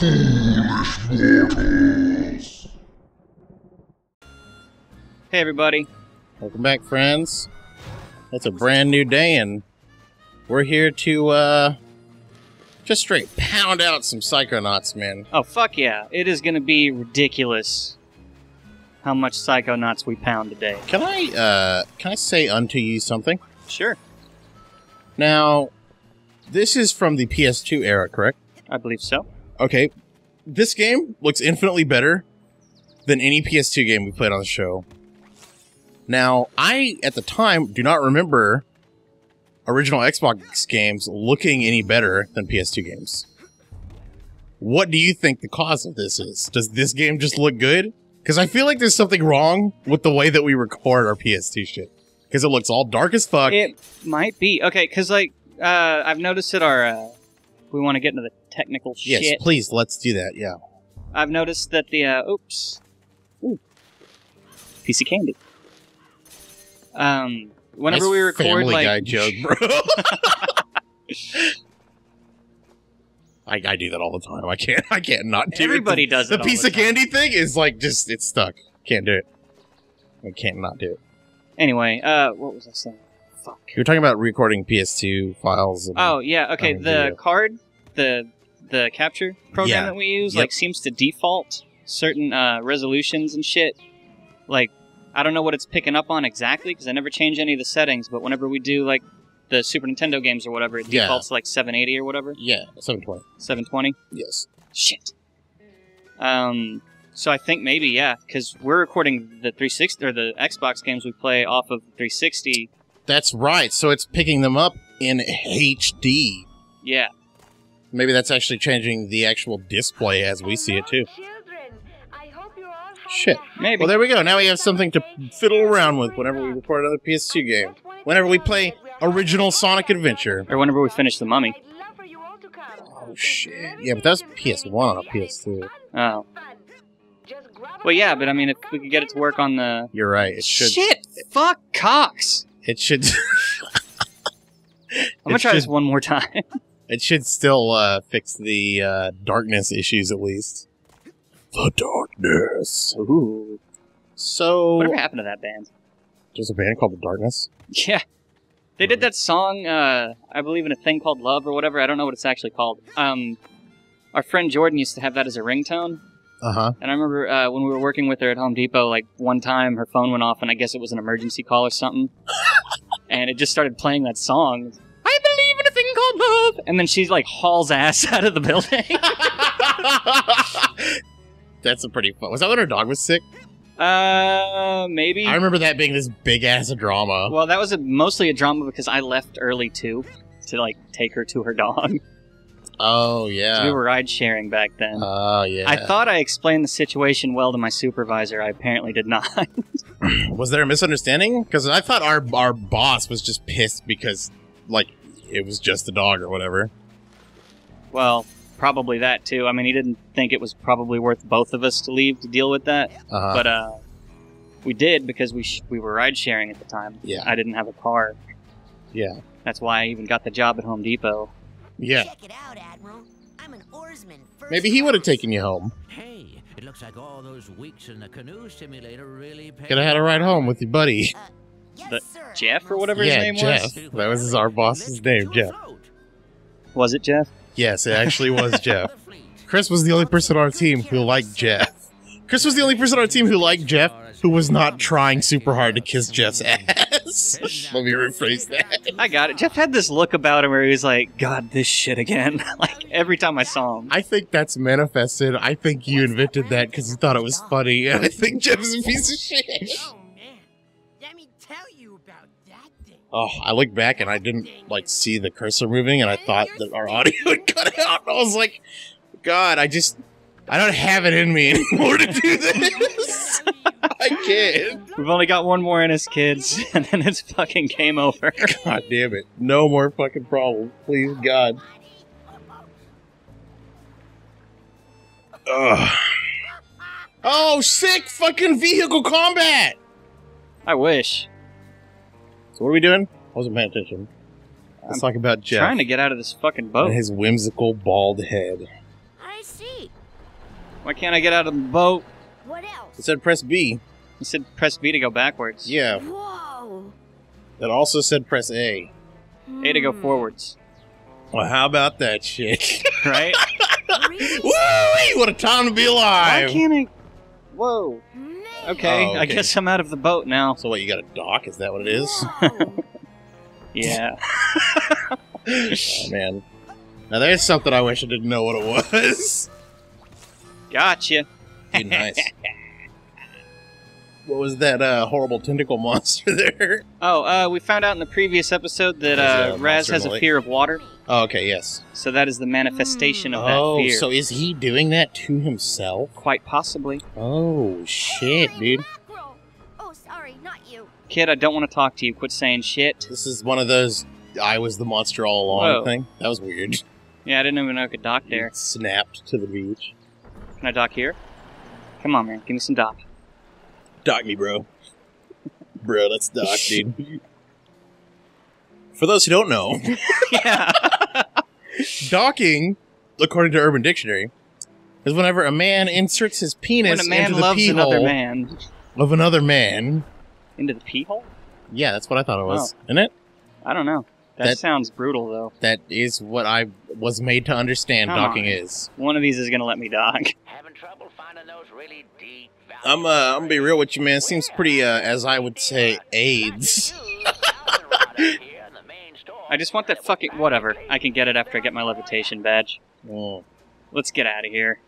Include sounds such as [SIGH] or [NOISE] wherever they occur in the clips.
Hey everybody. Welcome back, friends. It's a brand new day, and we're here to uh, just straight pound out some Psychonauts, man. Oh fuck yeah! It is gonna be ridiculous how much Psychonauts we pound today. Can I uh, can I say unto you something? Sure, Now, this is from the PS2 era, correct? I believe so. Okay, this game looks infinitely better than any PS2 game we played on the show. Now, I at the time do not remember original Xbox games looking any better than PS2 games. What do you think the cause of this is? Does this game just look good? Because I feel like there's something wrong with the way that we record our PS2 shit. Because it looks all dark as fuck. It might be okay because like uh, I've noticed that our uh, we want to get into the technical yes, shit. please, let's do that. Yeah. I've noticed that the uh, oops, Ooh. piece of candy. Um, whenever Nice we record Family like Guy joke, bro. [LAUGHS] I, I do that all the time. I can't. I can't not do everybody it. Everybody does The, it the piece the of candy thing is like just it's stuck. Can't do it. I can't not do it. Anyway, uh, what was I saying? Fuck. You're talking about recording PS2 files. And, Oh yeah, okay. the video. card, the the capture program Yeah. that we use, Yep. like seems to default certain uh, resolutions and shit. Like I don't know what it's picking up on exactly because I never change any of the settings. But whenever we do like the Super Nintendo games or whatever, it Yeah. defaults to like 780 or whatever, yeah, 720. 720. Yes. Shit. Um. So I think maybe yeah, because we're recording the 360 or the Xbox games we play off of 360. That's right. So it's picking them up in HD. Yeah. Maybe that's actually changing the actual display as we see it too. Shit. Maybe. Well, there we go. Now we have something to fiddle around with whenever we record another PS2 game. Whenever we play original Sonic Adventure. or whenever we finish the Mummy. Oh shit. Yeah, but that was PS1 on a PS2. Oh. Well, yeah, but I mean, if we could get it to work on the You're right. It should. shit, fuck Cox. It should. [LAUGHS] I'm gonna try this one more time. [LAUGHS] it should still uh, fix the uh, darkness issues at least. The darkness. Ooh. So Whatever happened to that band? there's a band called The Darkness. Yeah. They did that song, uh, I believe in a thing called Love or whatever. I don't know what it's actually called. Um, our friend Jordan used to have that as a ringtone. Uh huh. And I remember uh, when we were working with her at Home Depot, like one time her phone went off, and I guess it was an emergency call or something. [LAUGHS] and it just started playing that song. Love. And then she like hauls ass [LAUGHS] out of the building. [LAUGHS] That's a pretty fun. Was that when her dog was sick? uh, maybe. I remember that being this big ass drama. Well, that was a, mostly a drama because I left early too to like take her to her dog. [LAUGHS] oh yeah. we were ride sharing back then. Oh yeah. I thought I explained the situation well to my supervisor. I apparently did not. was there a misunderstanding? Because I thought our our boss was just pissed because like it was just a dog or whatever. well, probably that too. I mean, he didn't think it was probably worth both of us to leave to deal with that, Uh-huh. but uh, we did because we sh- we were ride sharing at the time. Yeah. I didn't have a car. yeah. That's why I even got the job at Home Depot. Yeah. Check it out, Admiral. I'm an oarsman. First Maybe he would have taken you home. Hey, it looks like all those weeks in the canoe simulator really paid Could have had a ride home with your buddy. Uh, yes, The- Jeff or Admiral. whatever his Yeah, name Jeff. was. That was his- our boss's name, Jeff. Was it Jeff? Yes, it actually was [LAUGHS] Jeff. Chris was the only person on our team who liked Jeff. Chris was the only person on our team who liked Jeff who was not trying super hard to kiss Jeff's ass. [LAUGHS] Let me rephrase that. I got it. Jeff had this look about him where he was like, "God, this shit again." [LAUGHS] like every time I saw him. I think that's manifested. I think you invented that because you thought it was funny, and I think Jeff's a piece of shit. Oh, I looked back and I didn't like see the cursor moving, and I thought that our audio would cut out. I was like, God, I just, I don't have it in me anymore to do this. [LAUGHS] I can't. We've only got one more in us, kids, [LAUGHS] and then it's fucking game over. [LAUGHS] God damn it. No more fucking problems. Please, God. Ugh. Oh, sick fucking vehicle combat! I wish. So, what are we doing? I wasn't paying attention. Let's I'm talk about Jeff Trying to get out of this fucking boat. and his whimsical bald head. I see. Why can't I get out of the boat? What else? It said press B. It said press B to go backwards. Yeah. Whoa. It also said press A. A to go Hmm. forwards. Well, how about that shit? [LAUGHS] Right? Really? Woo! What a time to be alive! Why can't I? Whoa. Man. Okay, Oh, I okay. guess I'm out of the boat now. So what? You got a dock? Is that what it is? [LAUGHS] Yeah. oh, man. Now there's something I wish I didn't know what it was. Gotcha. Dude, nice. [LAUGHS] what was that uh, horrible tentacle [LAUGHS] monster there? Oh, uh, we found out in the previous episode that uh, Raz has the a fear of water, Oh, okay, yes. so that is the manifestation of oh, that fear. so is he doing that to himself? Quite possibly. Oh, shit, dude. Oh, sorry, not you. Kid, I don't want to talk to you. Quit saying shit. This is one of those I was the monster all along Whoa. thing. That was weird. Yeah, I didn't even know I could dock there. Snapped to the beach. Can I dock here? Come on, man. Give me some dock. Dock me, bro. bro, let's dock, [LAUGHS] dude. For those who don't know, [LAUGHS] yeah. docking, according to Urban Dictionary, is whenever a man inserts his penis when a man into the loves pee another hole man. of another man. Into the pee hole? Yeah, that's what I thought it was. Oh. Isn't it? I don't know. That, That- sounds brutal, though. That is what I was made to understand Come docking on. is. One of these is gonna let me dock. [LAUGHS] Having trouble finding those really deep I'm uh, I'm gonna be real with you, man. Seems pretty, uh, as I would say, AIDS. [LAUGHS] I just want that fucking whatever. I can get it after I get my levitation badge. Oh. Let's get out of here.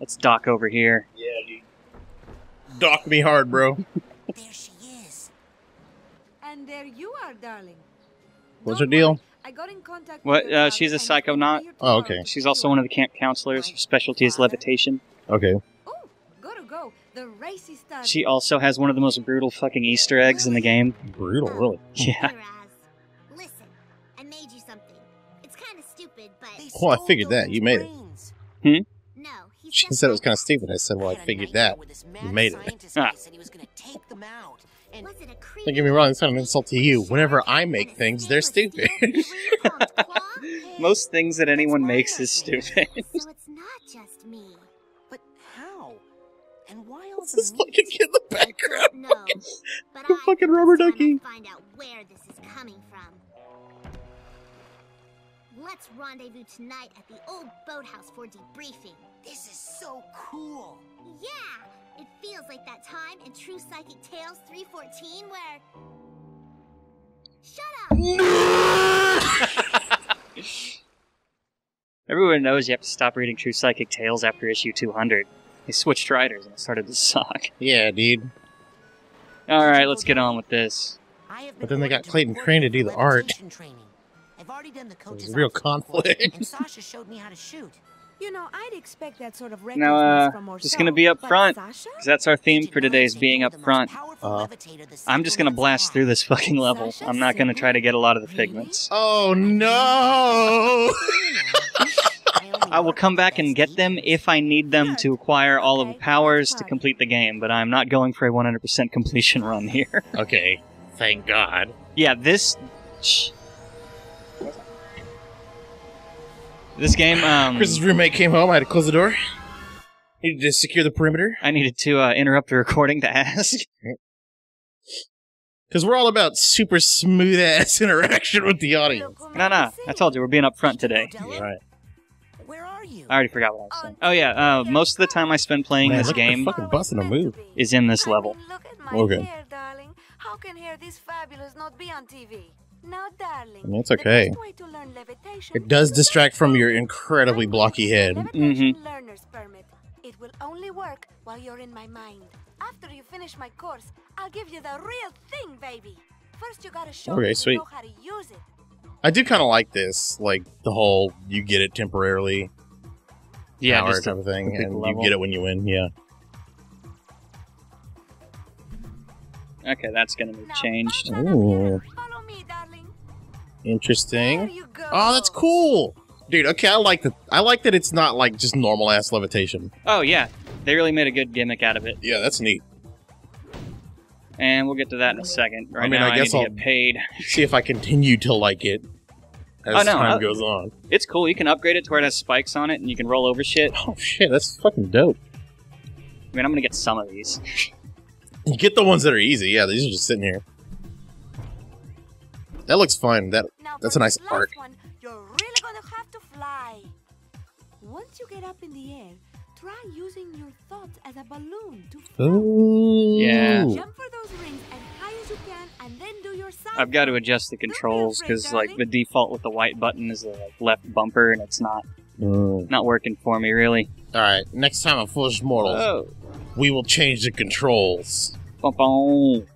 Let's dock over here. Yeah, dude. Dock me hard, bro. [LAUGHS] There she is. And there you are, darling. What's her deal? I got in contact What, with uh, she's a and he's psychonaut? Oh, okay. She's also one of the camp counselors. Her specialty is levitation. Okay. Oh, gotta go. The race is. She also has one of the most brutal fucking Easter eggs in the game. Brutal, really. [LAUGHS] Yeah. Here, Listen, I made you something. It's kind of stupid, but They Oh, I figured that. You made it. brains. no. She said it was kind of stupid. I said, well, I figured that. You made it. Ah. Guy said he was gonna take them out. And Was it a creep? Don't get me wrong, it's not an insult to you. Whenever I make things, they're stupid. [LAUGHS] Most things that anyone makes is stupid. so it's not just me. but how? And why all What's the this fucking kid in the background? No, [LAUGHS] but the I fucking rubber it's ducky. Find out where this is coming from. Let's rendezvous tonight at the old boathouse for debriefing. This is so cool. Yeah, it feels like that time in True Psychic Tales 314 where. Shut up! [LAUGHS] Everyone knows you have to stop reading True Psychic Tales after issue 200. They switched writers and it started to [LAUGHS] suck. Yeah, dude. Alright, let's get on with this. But then they got Clayton Crane to do the art. Training. I've already done the coach's real conflict. and Sasha showed me how to shoot. You know, I'd expect that sort of recklessness Now, uh, from just gonna be up but front. Sasha? 'Cause that's our theme for today's being up front. Levitator the I'm just gonna blast had? through this fucking level. Sasha I'm not gonna try to get a lot of the Really? figments. Oh no! I will come back and get them if I need them to acquire all of the powers to complete the game, but I'm not going for a 100% completion run here. okay, thank God. yeah, this. This game, um, Chris's roommate came home. I had to close the door. Needed to secure the perimeter I needed to uh, interrupt the recording to ask. [LAUGHS] because we're all about super smooth ass [LAUGHS] interaction with the audience. Look who No, no, I told you we're being up front today. Della? Right. Where are you? I already forgot what I was saying. Oh yeah, uh, most of the time I spend playing Man, this look at the game fucking busting a move. is in this I level. mean, look at my Okay. hair, darling. How can hair this fabulous not be on TV? Now, darling. I mean, it's okay. best way to learn levitation It does distract from your incredibly blocky head. Mm-hmm. learner's permit. It will only work while you're in my mind. After you finish my course, I'll give you the real thing, baby. First, you gotta show Okay, me sweet. you know how to use it. I do kind of like this, like the whole you get it temporarily Yeah, power just type of thing, big and you get it when you win. Yeah. okay, that's gonna be changed. back on up here. Ooh. Follow me, darling. Interesting. There you go. Oh, that's cool, dude. Okay, I like that. I like that it's not like just normal ass levitation. Oh yeah, they really made a good gimmick out of it, Yeah, that's neat. and we'll get to that in a second. Right I mean, now, I I, guess need I'll- to get paid. See if I continue to like it as Oh, no, time I- goes on. It's cool. You can upgrade it to where it has spikes on it, and you can roll over shit. Oh shit, that's fucking dope. I mean, I'm gonna get some of these. [LAUGHS] You get the ones that are easy. Yeah, these are just sitting here. That looks fun. That Now That's a nice this last arc. One, you're really gonna have to fly. Once you get up in the air, try using your thoughts as a balloon to float. Ooh. Yeah. Jump for those rings as high as you can and then do your side. I've got to adjust the controls because like the default with the white button is the like, left bumper, and it's not Mm. not working for me really. All right. Next time on Foolish Mortals, Oh, we will change the controls. bum, bum.